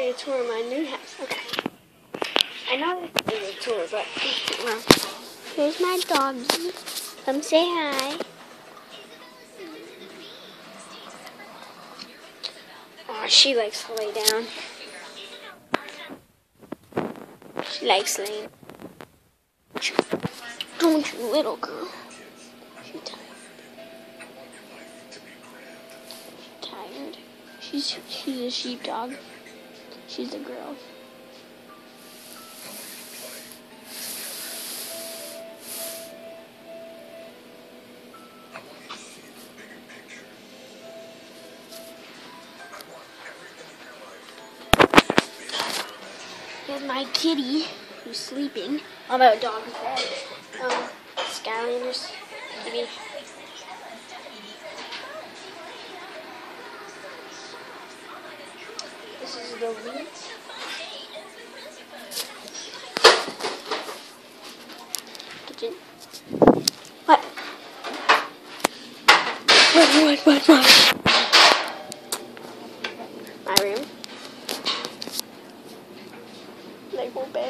A tour of my new house. Okay. I know is a tour, but well, here's my doggy. Come say hi. Oh, she likes to lay down. She likes laying. Don't you, little girl? She's tired. She's tired. She's she's a sheepdog. She's a girl. Here's my kitty who's sleeping on my dog's bed. Um, Skylanders. This is the wheat. Kitchen. What? What, what, what, what? My room. Like, bed.